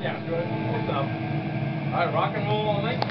Yeah, good. Close enough. All right, rock and roll all night.